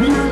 Peace.